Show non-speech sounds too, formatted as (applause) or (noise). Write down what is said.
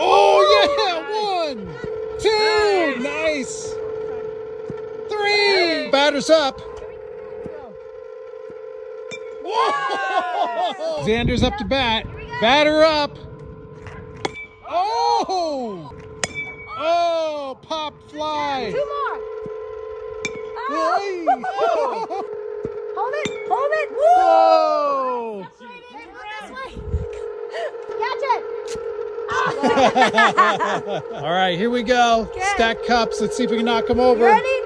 Oh, yeah. One, two. Nice. Three. Batter's up. Whoa! Zander's up to bat. Batter up. Oh! Oh, pop fly. Two more. Ah. Hey. (laughs) All right, here we go. Okay. Stack cups. Let's see if we can knock them over. Ready?